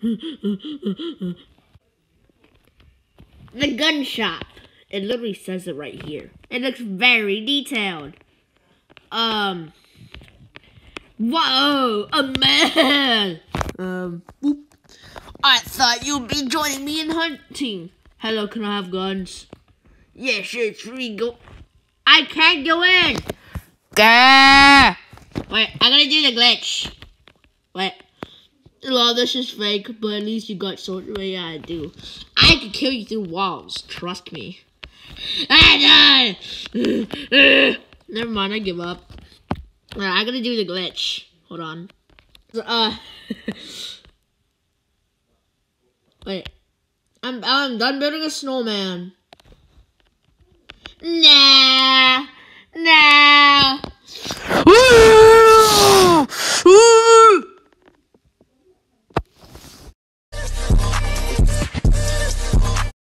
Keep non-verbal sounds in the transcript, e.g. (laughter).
the gun shop. It literally says it right here. It looks very detailed. Um. Whoa, a man. Um. Boop. I thought you'd be joining me in hunting. Hello, can I have guns? Yeah, sure, it's. Go. I can't go in. Gah! Wait, I'm gonna do the glitch. Wait. Well, this is fake, but at least you got something way I do. I can kill you through walls. Trust me. I (sighs) died. Never mind, I give up. Alright, I gotta do the glitch. Hold on. Uh. (laughs) Wait. I'm I'm done building a snowman. Nah.